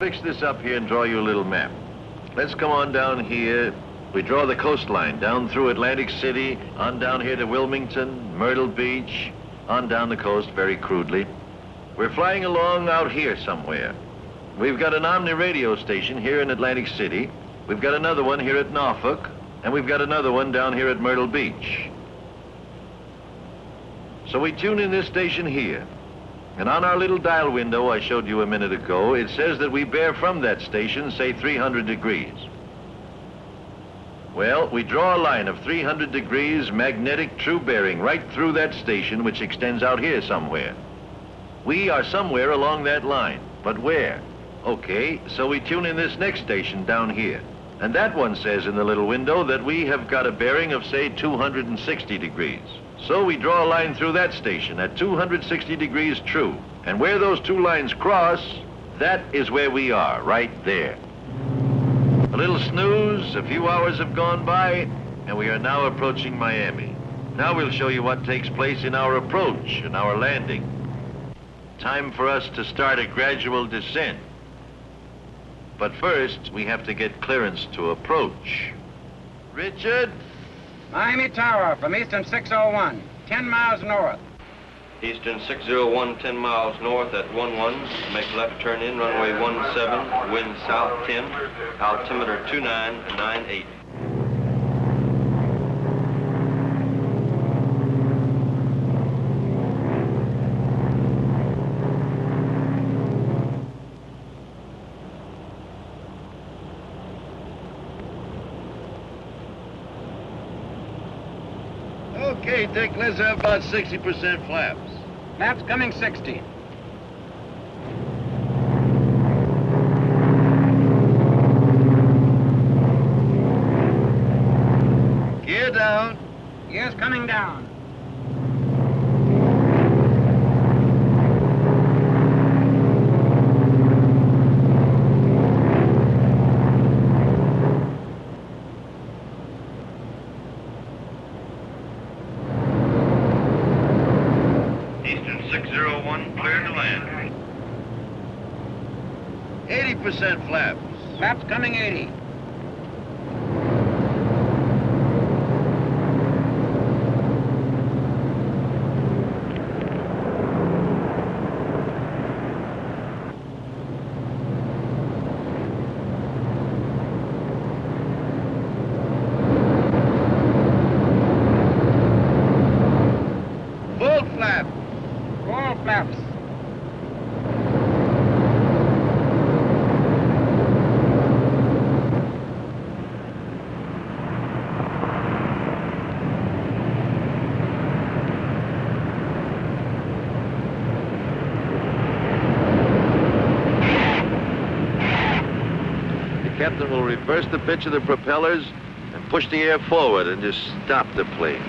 Fix this up here and draw you a little map. Let's come on down here. We draw the coastline down through Atlantic City, on down here to Wilmington, Myrtle Beach, on down the coast very crudely. We're flying along out here somewhere. We've got an Omni radio station here in Atlantic City. We've got another one here at Norfolk, and we've got another one down here at Myrtle Beach. So we tune in this station here. And on our little dial window I showed you a minute ago, it says that we bear from that station, say 300 degrees. Well, we draw a line of 300 degrees magnetic true bearing right through that station, which extends out here somewhere. We are somewhere along that line, but where? Okay, so we tune in this next station down here. And that one says in the little window that we have got a bearing of, say, 260 degrees. So we draw a line through that station at 260 degrees true. And where those two lines cross, that is where we are, right there. A little snooze, a few hours have gone by, and we are now approaching Miami. Now we'll show you what takes place in our approach and our landing. Time for us to start a gradual descent. But first, we have to get clearance to approach. Richard? Miami Tower from Eastern 601, 10 miles north. Eastern 601, 10 miles north at 11. Make left turn in, runway 17, wind south 10, altimeter 2998. Okay, Dick, let's have about 60% flaps. Flaps coming 60. Gear down. Gears coming down. Eastern 601, clear to land. 80% flaps. Flaps coming 80. Full flap. Full flaps. Captain will reverse the pitch of the propellers and push the air forward and just stop the plane.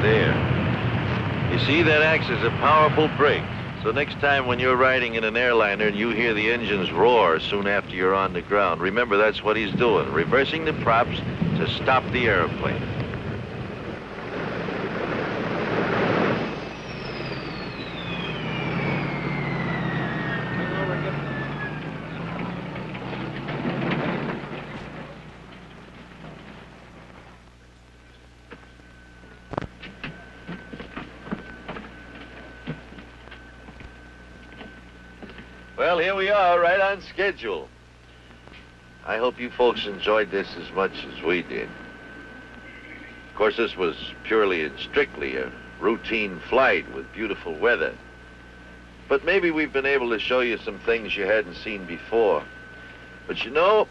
There. You see, that acts as a powerful brake. So next time when you're riding in an airliner and you hear the engines roar soon after you're on the ground, remember that's what he's doing, reversing the props to stop the airplane. Well, here we are, right on schedule. I hope you folks enjoyed this as much as we did. Of course, this was purely and strictly a routine flight with beautiful weather. But maybe we've been able to show you some things you hadn't seen before. But you know,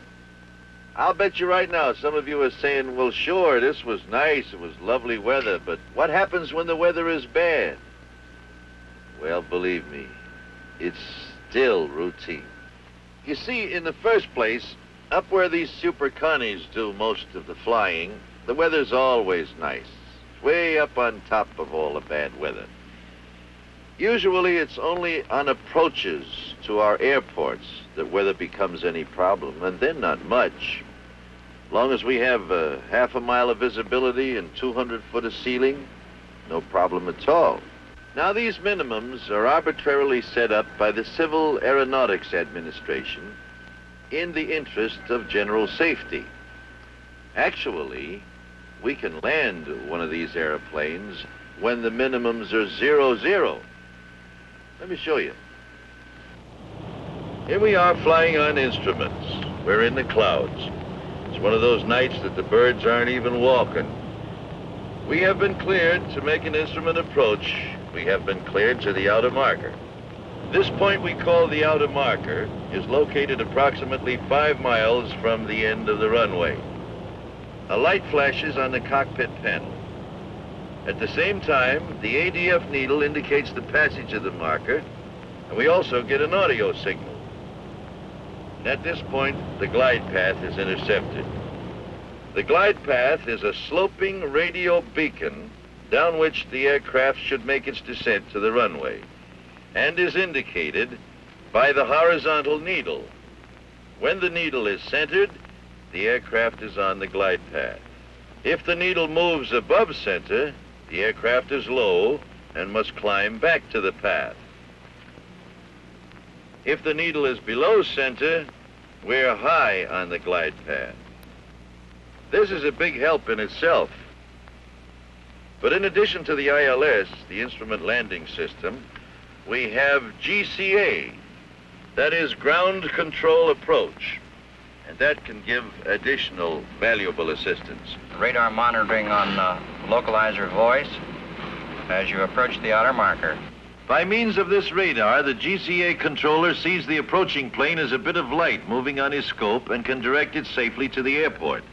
I'll bet you right now some of you are saying, well, sure, this was nice, it was lovely weather, but what happens when the weather is bad? Well, believe me, it's still routine. You see, in the first place, up where these super connies do most of the flying, the weather's always nice, way up on top of all the bad weather. Usually it's only on approaches to our airports that weather becomes any problem, and then not much. Long as we have uh, half a mile of visibility and 200 foot of ceiling, no problem at all. Now, these minimums are arbitrarily set up by the Civil Aeronautics Administration in the interest of general safety. Actually, we can land one of these airplanes when the minimums are zero, zero. Let me show you. Here we are flying on instruments. We're in the clouds. It's one of those nights that the birds aren't even walking. We have been cleared to make an instrument approach. We have been cleared to the outer marker. This point we call the outer marker is located approximately five miles from the end of the runway. A light flashes on the cockpit panel. At the same time, the ADF needle indicates the passage of the marker, and we also get an audio signal. At this point, the glide path is intercepted. The glide path is a sloping radio beacon down which the aircraft should make its descent to the runway and is indicated by the horizontal needle. When the needle is centered, the aircraft is on the glide path. If the needle moves above center, the aircraft is low and must climb back to the path. If the needle is below center, we're high on the glide path. This is a big help in itself. But in addition to the ILS, the Instrument Landing System, we have GCA, that is Ground Control Approach, and that can give additional valuable assistance. Radar monitoring on uh, localizer voice as you approach the outer marker. By means of this radar, the GCA controller sees the approaching plane as a bit of light moving on his scope and can direct it safely to the airport.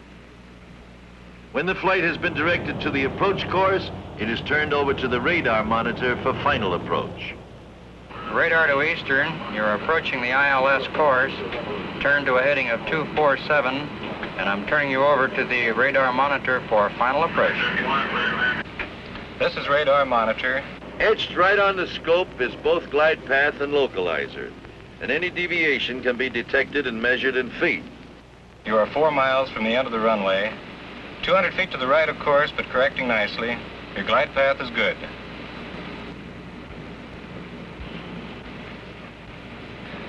When the flight has been directed to the approach course, it is turned over to the radar monitor for final approach. Radar to eastern, you're approaching the ILS course. Turn to a heading of 247, and I'm turning you over to the radar monitor for final approach. This is radar monitor. Etched right on the scope is both glide path and localizer, and any deviation can be detected and measured in feet. You are four miles from the end of the runway. 200 feet to the right, of course, but correcting nicely. Your glide path is good.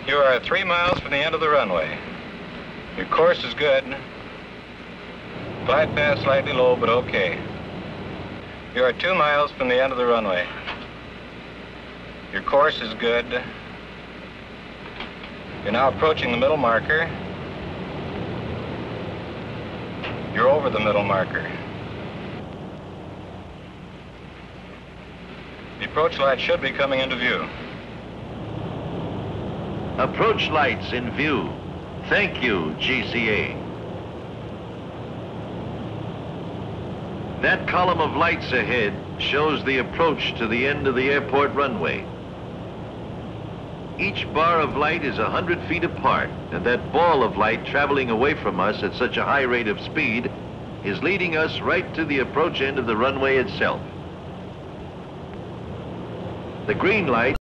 You are three miles from the end of the runway. Your course is good. Glide path slightly low, but okay. You are two miles from the end of the runway. Your course is good. You're now approaching the middle marker. You're over the middle marker. The approach light should be coming into view. Approach lights in view. Thank you, GCA. That column of lights ahead shows the approach to the end of the airport runway. Each bar of light is 100 feet apart, and that ball of light traveling away from us at such a high rate of speed is leading us right to the approach end of the runway itself. The green light